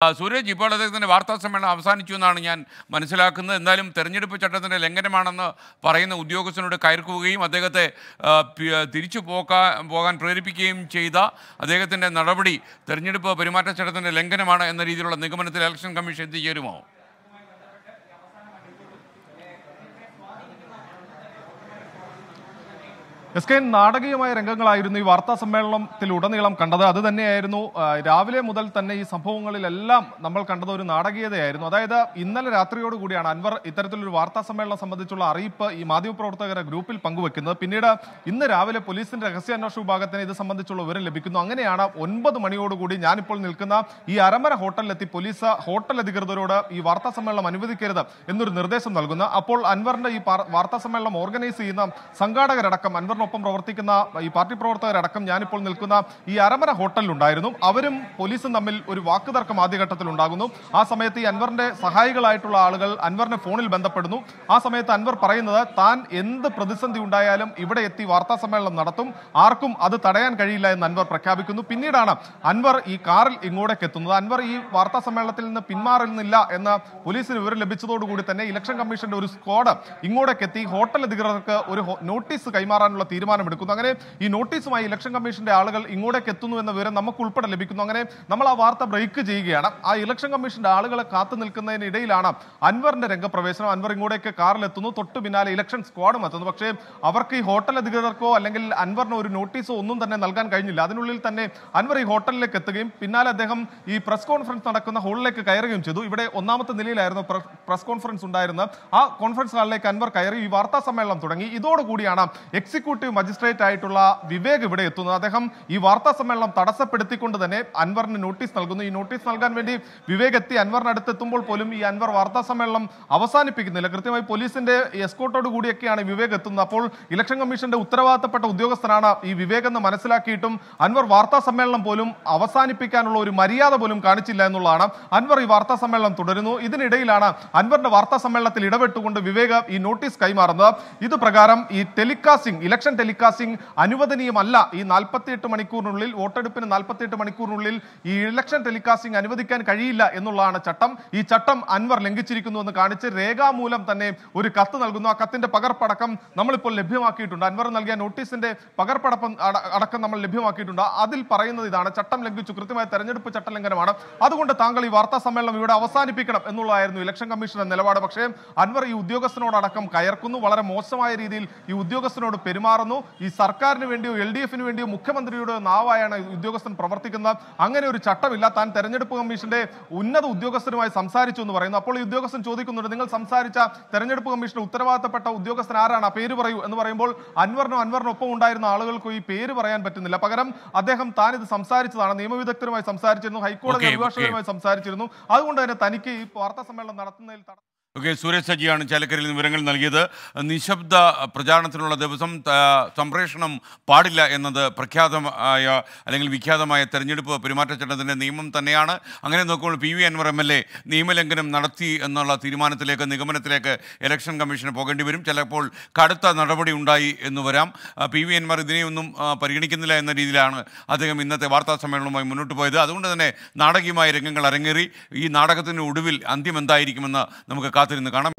സൂരജ് ഇപ്പോൾ അദ്ദേഹത്തിന്റെ വാർത്താ സമ്മേളനം അവസാനിച്ചു എന്നാണ് ഞാൻ മനസ്സിലാക്കുന്നത്. എന്തായാലും തെരഞ്ഞെടുപ്പ് ചട്ടത്തിന്റെ ലംഘനമാണെന്ന് പറയുന്ന ഉദ്യോഗസ്ഥനോട് കയർക്കുകയും അദ്ദേഹത്തെ തിരിച്ചു പോക്കാ പോകാൻ പ്രേരിപ്പിക്കുകയും ചെയ്ത അദ്ദേഹത്തിന്റെ നടപടി തെരഞ്ഞെടുപ്പ് പെരുമാറ്റച്ചട്ടത്തിന്റെ ലംഘനമാണ് എന്ന രീതിയിലുള്ള നിഗമനത്തിൽ ഇലക്ഷൻ കമ്മീഷൻ എത്തിച്ചേരുമോ എസ് കെ നാടകീയമായ രംഗങ്ങളായിരുന്നു ഈ വാർത്താ സമ്മേളനത്തിൽ ഉടനീളം കണ്ടത്. അത് തന്നെയായിരുന്നു രാവിലെ മുതൽ തന്നെ ഈ സംഭവങ്ങളിലെല്ലാം നമ്മൾ കണ്ടത് ഒരു നാടകീയതയായിരുന്നു. അതായത് ഇന്നലെ രാത്രിയോടുകൂടിയാണ് അൻവർ ഇത്തരത്തിലൊരു വാർത്താ സമ്മേളനം സംബന്ധിച്ചുള്ള അറിയിപ്പ് ഈ മാധ്യമപ്രവർത്തകരുടെ ഗ്രൂപ്പിൽ പങ്കുവെക്കുന്നത്. പിന്നീട് ഇന്ന് രാവിലെ പോലീസിന്റെ രഹസ്യാന്വേഷണ വിഭാഗത്തിന് ഇത് സംബന്ധിച്ചുള്ള വിവരം ലഭിക്കുന്നു. അങ്ങനെയാണ് ഒൻപത് മണിയോടുകൂടി ഞാനിപ്പോൾ നിൽക്കുന്ന ഈ അരമര ഹോട്ടലിലെത്തി പോലീസ് ഹോട്ടൽ അധികൃതരോട് ഈ വാർത്താ സമ്മേളനം അനുവദിക്കരുത് എന്നൊരു നിർദ്ദേശം നൽകുന്നു. അപ്പോൾ അൻവറിന്റെ ഈ വാർത്താ സമ്മേളനം ഓർഗനൈസ് ചെയ്യുന്ന സംഘാടകരടക്കം അൻവറിനൊപ്പം പ്രവർത്തിക്കുന്ന ഈ പാർട്ടി പ്രവർത്തകരടക്കം ഞാനിപ്പോൾ നിൽക്കുന്ന ഈ അരമര ഹോട്ടലിലുണ്ടായിരുന്നു. അവരും പോലീസും തമ്മിൽ ഒരു വാക്കുതർക്കം ആദ്യഘട്ടത്തിൽ ഉണ്ടാകുന്നു ആ സമയത്ത് ഈ അൻവറിന്റെ സഹായികളായിട്ടുള്ള ആളുകൾ അൻവറിനെ ഫോണിൽ ബന്ധപ്പെടുന്നു. ആ സമയത്ത് അൻവർ പറയുന്നത് താൻ എന്ത് പ്രതിസന്ധി ഉണ്ടായാലും ഇവിടെ എത്തി വാർത്താ സമ്മേളനം നടത്തും. ആർക്കും അത് തടയാൻ കഴിയില്ല എന്ന് അൻവർ പ്രഖ്യാപിക്കുന്നു. പിന്നീടാണ് അൻവർ ഈ കാറിൽ ഇങ്ങോട്ടേക്ക് എത്തുന്നത്. അൻവർ ഈ വാർത്താ സമ്മേളനത്തിൽ നിന്ന് പിന്മാറുന്നില്ല എന്ന പോലീസിന് വിവരം ലഭിച്ചതോടുകൂടി തന്നെ ഇലക്ഷൻ കമ്മീഷന്റെ ഒരു സ്ക്വാഡ് ഇങ്ങോട്ടേക്ക് എത്തി ഹോട്ടൽ അധികൃതർക്ക് ഒരു നോട്ടീസ് കൈമാറാനുള്ള തീരുമാനമെടുക്കുന്നു. അങ്ങനെ ഈ നോട്ടീസുമായി ഇലക്ഷൻ കമ്മീഷന്റെ ആളുകൾ ഇങ്ങോട്ടേക്ക് എത്തുന്നു എന്ന വിവരം നമുക്ക് ഉൾപ്പെടെ ലഭിക്കുന്നു. അങ്ങനെ നമ്മൾ ആ വാർത്ത ബ്രേക്ക് ചെയ്യുകയാണ്. ആ ഇലക്ഷൻ കമ്മീഷന്റെ ആളുകളെ കാത്തു നിൽക്കുന്നതിനിടയിലാണ് അൻവറിന്റെ രംഗപ്രവേശനം. അൻവർ ഇങ്ങോട്ടേക്ക് കാറിലെത്തുന്നു തൊട്ടു പിന്നാലെ ഇലക്ഷൻ സ്ക്വാഡും എത്തുന്നു. പക്ഷേ അവർക്ക് ഈ ഹോട്ടൽ അധികൃതർക്കോ അല്ലെങ്കിൽ അൻവറിന് ഒരു നോട്ടീസോ ഒന്നും തന്നെ നൽകാൻ കഴിഞ്ഞില്ല. അതിനുള്ളിൽ തന്നെ അൻവർ ഈ ഹോട്ടലിലേക്ക് എത്തുകയും പിന്നാലെ അദ്ദേഹം ഈ പ്രസ് കോൺഫറൻസ് നടക്കുന്ന ഹോളിലേക്ക് കയറുകയും ചെയ്തു. ഇവിടെ ഒന്നാമത്തെ നിലയിലായിരുന്നു പ്രസ് കോൺഫറൻസ് ഉണ്ടായിരുന്നത്. ആ കോൺഫറൻസ് ഹാളിലേക്ക് അൻവർ കയറി ഈ വാർത്താ സമ്മേളനം തുടങ്ങി. ഇതോടുകൂടിയാണ് എക്സിക്യൂട്ടീവ് മജിസ്ട്രേറ്റ് ആയിട്ടുള്ള വിവേക് ഇവിടെ എത്തുന്നത് അദ്ദേഹം ഈ വാർത്താ സമ്മേളനം തടസ്സപ്പെടുത്തിക്കൊണ്ട് തന്നെ അൻവറിന് നോട്ടീസ് നൽകുന്നു. ഈ നോട്ടീസ് നൽകാൻ വേണ്ടി വിവേക് എത്തി. അൻവറിന് അടുത്തെത്തുമ്പോൾ പോലും ഈ അൻവർ വാർത്താ സമ്മേളനം അവസാനിപ്പിക്കുന്നില്ല. കൃത്യമായി പോലീസിന്റെ എസ്കോട്ടോട് കൂടിയൊക്കെയാണ് വിവേക് എത്തുന്നത്. അപ്പോൾ ഇലക്ഷൻ കമ്മീഷന്റെ ഉത്തരവാദിത്തപ്പെട്ട ഉദ്യോഗസ്ഥനാണ് ഈ വിവേക് എന്ന് മനസ്സിലാക്കിയിട്ടും അൻവർ വാർത്താ സമ്മേളനം പോലും അവസാനിപ്പിക്കാനുള്ള ഒരു മര്യാദ പോലും കാണിച്ചില്ല എന്നുള്ളതാണ് അൻവർ ഈ വാർത്താ സമ്മേളനം തുടരുന്നു. ഇതിനിടയിലാണ് അൻവറിന്റെ വാർത്താ സമ്മേളനത്തിൽ ഇടപെട്ടുകൊണ്ട് വിവേക് ഈ നോട്ടീസ് കൈമാറുന്നത്. ഇത് പ്രകാരം ഈ ടെലികാസ്റ്റിംഗ് ഇലക്ഷൻ ടെലികാസ്റ്റിംഗ് അനുവദനീയമല്ല. ഈ നാൽപ്പത്തിയെട്ട് മണിക്കൂറിനുള്ളിൽ വോട്ടെടുപ്പിന് നാൽപ്പത്തിയെട്ട് മണിക്കൂറിനുള്ളിൽ ഈ ഇലക്ഷൻ ടെലികാസ്റ്റിംഗ് അനുവദിക്കാൻ കഴിയില്ല എന്നുള്ളതാണ് ചട്ടം. ഈ ചട്ടം അൻവർ ലംഘിച്ചിരിക്കുന്നു എന്ന് കാണിച്ച് രേഖാമൂലം തന്നെ ഒരു കത്ത് നൽകുന്നു. ആ കത്തിന്റെ പകർപ്പടക്കം നമ്മളിപ്പോൾ ലഭ്യമാക്കിയിട്ടുണ്ട്. അൻവർ നൽകിയ നോട്ടീസിന്റെ പകർപ്പടക്കം അടക്കം നമ്മൾ ലഭ്യമാക്കിയിട്ടുണ്ട്. അതിൽ പറയുന്നത് ഇതാണ്. ചട്ടം ലംഘിച്ചു. കൃത്യമായ തെരഞ്ഞെടുപ്പ് ചട്ടലംഘനമാണ്. അതുകൊണ്ട് താങ്കൾ ഈ വാർത്താ സമ്മേളനം ഇവിടെ അവസാനിപ്പിക്കണം എന്നുള്ളതായിരുന്നു ഇലക്ഷൻ കമ്മീഷന്റെ നിലപാട്. പക്ഷേ അൻവർ ഈ ഉദ്യോഗസ്ഥനോടടക്കം കയർക്കുന്നു. വളരെ മോശമായ രീതിയിൽ ഈ ഉദ്യോഗസ്ഥനോട് പെരുമാറുന്നു. ഈ സർക്കാരിന് വേണ്ടിയോ എൽ ഡി എഫിന് വേണ്ടിയോ മുഖ്യമന്ത്രിയുടെ നാവായാണ് ഉദ്യോഗസ്ഥൻ പ്രവർത്തിക്കുന്നത്. അങ്ങനെ ഒരു ചട്ടമില്ല. താൻ തെരഞ്ഞെടുപ്പ് കമ്മീഷന്റെ ഉന്നത ഉദ്യോഗസ്ഥരുമായി സംസാരിച്ചു എന്ന് പറയുന്നു. അപ്പോൾ ഈ ഉദ്യോഗസ്ഥൻ ചോദിക്കുന്നുണ്ട് നിങ്ങൾ സംസാരിച്ച തെരഞ്ഞെടുപ്പ് കമ്മീഷന്റെ ഉത്തരവാദിത്തപ്പെട്ട ഉദ്യോഗസ്ഥൻ ആരാണ്? ആ പേര് പറയൂ. എന്ന് പറയുമ്പോൾ അൻവറിനും അൻവറിനൊപ്പം ഉണ്ടായിരുന്ന ആളുകൾക്ക് ഈ പേര് പറയാൻ പറ്റുന്നില്ല. പകരം അദ്ദേഹം താൻ ഇത് സംസാരിച്ചതാണ്. നിയമവിദഗ്ധരുമായി സംസാരിച്ചിരുന്നു. ഹൈക്കോടതി അഭിഭാഷകരുമായി സംസാരിച്ചിരുന്നു. അതുകൊണ്ട് തന്നെ തനിക്ക് ഈ വാർത്താ സമ്മേളനം നടത്തുന്നതിൽ ഓക്കെ സുരേഷ് സജിയാണ് ചാലക്കരയിൽ നിന്ന് വിവരങ്ങൾ നൽകിയത്. നിശബ്ദ പ്രചാരണത്തിനുള്ള ദിവസം സംപ്രേഷണം പാടില്ല എന്നത് പ്രഖ്യാതമായ അല്ലെങ്കിൽ വിഖ്യാതമായ തെരഞ്ഞെടുപ്പ് പെരുമാറ്റച്ചട്ടത്തിന്റെ നിയമം തന്നെയാണ്. അങ്ങനെ നോക്കുമ്പോൾ P V Anvar M L A നിയമലംഘനം നടത്തി എന്നുള്ള തീരുമാനത്തിലേക്ക് നിഗമനത്തിലേക്ക് ഇലക്ഷൻ കമ്മീഷന് പോകേണ്ടി വരും. ചിലപ്പോൾ കടുത്ത നടപടി ഉണ്ടായി എന്ന് വരാം. പി വി അൻവർ ഇതിനെയൊന്നും പരിഗണിക്കുന്നില്ല എന്ന രീതിയിലാണ് അദ്ദേഹം ഇന്നത്തെ വാർത്താ സമ്മേളനവുമായി മുന്നോട്ട് പോയത്. അതുകൊണ്ട് തന്നെ നാടകീയമായ രംഗങ്ങൾ അരങ്ങേറി. ഈ നാടകത്തിന് ഒടുവിൽ അന്ത്യം എന്തായിരിക്കുമെന്ന് നമുക്ക് കാത്തിരുന്ന് കാണാം.